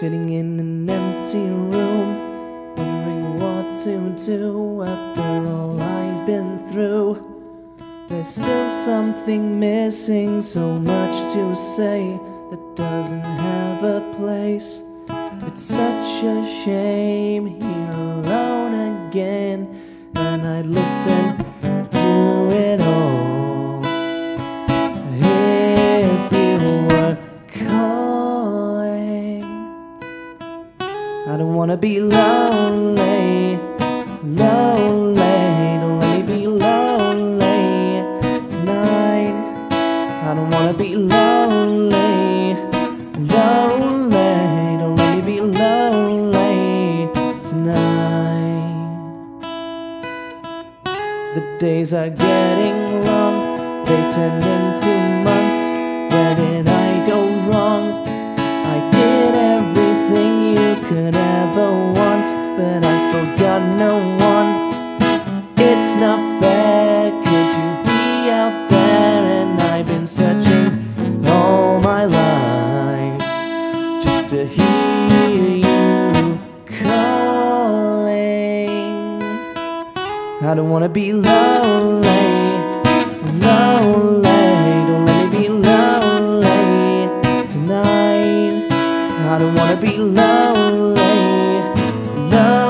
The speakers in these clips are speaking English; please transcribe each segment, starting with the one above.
Sitting in an empty room, wondering what to do after all I've been through. There's still something missing, so much to say that doesn't have a place. It's such a shame here alone again, and I'd listen I don't wanna be lonely, lonely. Don't let me be lonely tonight. I don't wanna be lonely, lonely. Don't let me be lonely tonight. The days are getting long, they turn into months. Where did I It's not fair, could you be out there? And I've been searching all my life just to hear you calling. I don't wanna be lonely, lonely. Don't let me be lonely tonight. I don't wanna be lonely, lonely.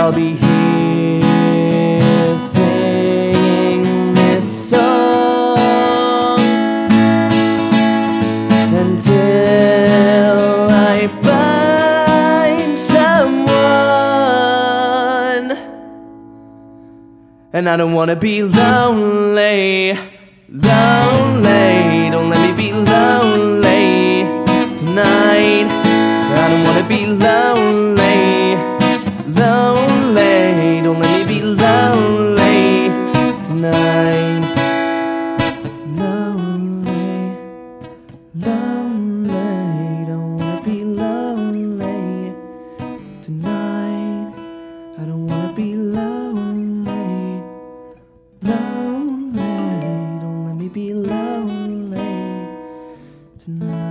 I'll be here singing this song until I find someone. And I don't wanna be lonely, lonely. Don't let me be lonely tonight.